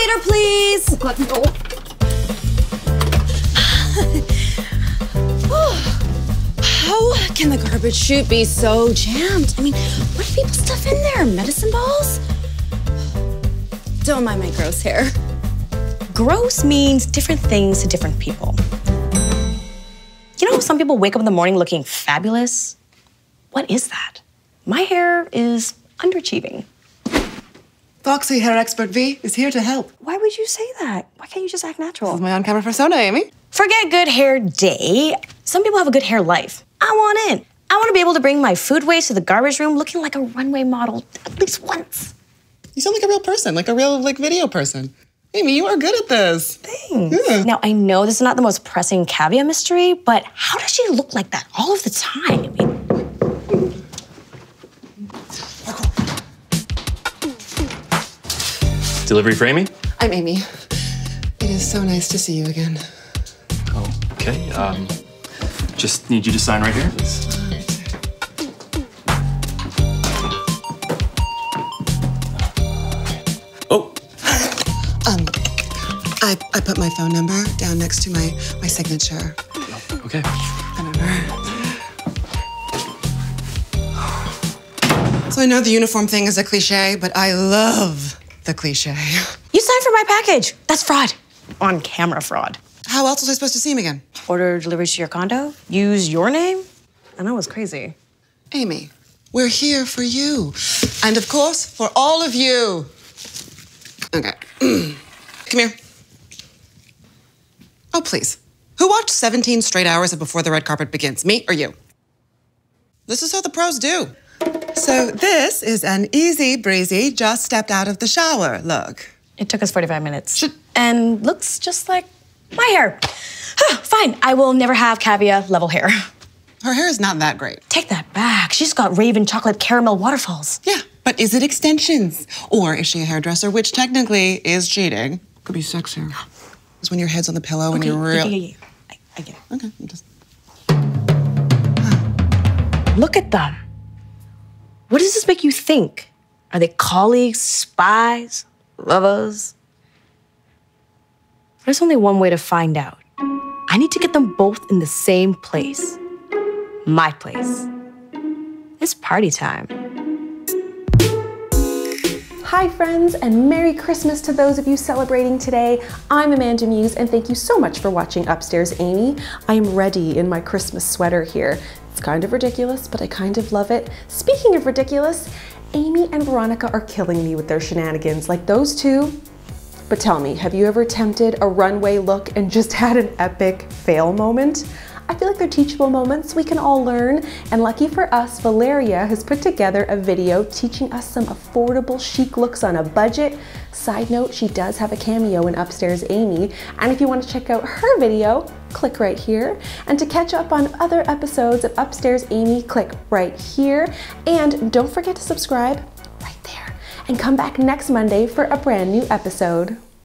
later, please. Oh, God, no. How can the garbage chute be so jammed? I mean, what do people stuff in there? Medicine balls? Don't mind my gross hair. Gross means different things to different people. You know, some people wake up in the morning looking fabulous. What is that? My hair is underachieving. Foxy, hair expert V, is here to help. Why would you say that? Why can't you just act natural? This is my on-camera persona, Amy. Forget good hair day. Some people have a good hair life. I want in. I want to be able to bring my food waste to the garbage room looking like a runway model at least once. You sound like a real person, like a real like video person. Amy, you are good at this. Thanks. Yeah. Now I know this is not the most pressing Kaavya mystery, but how does she look like that all of the time? Delivery for Amy? I'm Amy. It is so nice to see you again. Okay. Um, just need you to sign right here. Oh. Um, I, I put my phone number down next to my, my signature. Okay. So I know the uniform thing is a cliche, but I love the cliche. You signed for my package. That's fraud. On camera fraud. How else was I supposed to see him again? Order delivery to your condo? Use your name? And I know it was crazy. Amy, we're here for you. And of course, for all of you. Okay. Come here. Oh, please. Who watched 17 straight hours of Before the Red Carpet Begins? Me or you? This is how the pros do. So, this is an easy breezy, just stepped out of the shower look. It took us 45 minutes. Should... And looks just like my hair. Fine, I will never have Kaavya level hair. Her hair is not that great. Take that back. She's got raven chocolate caramel waterfalls. Yeah, but is it extensions? Or is she a hairdresser, which technically is cheating? Could be sex hair. It's when your head's on the pillow okay, and you're real. Yeah, yeah, yeah. I, I get it. Okay, just. Look at them. What does this make you think? Are they colleagues, spies, lovers? There's only one way to find out. I need to get them both in the same place. My place. It's party time. Hi, friends, and Merry Christmas to those of you celebrating today. I'm Amanda Muse, and thank you so much for watching Upstairs Amy. I am ready in my Christmas sweater here. It's kind of ridiculous, but I kind of love it. Speaking of ridiculous, Amy and Veronica are killing me with their shenanigans, like those two. But tell me, have you ever attempted a runway look and just had an epic fail moment? I feel like they're teachable moments we can all learn. And lucky for us, Valeria has put together a video teaching us some affordable chic looks on a budget. Side note, she does have a cameo in Upstairs Amy. And if you want to check out her video, click right here. And to catch up on other episodes of Upstairs Amy, click right here. And don't forget to subscribe right there. And come back next Monday for a brand new episode.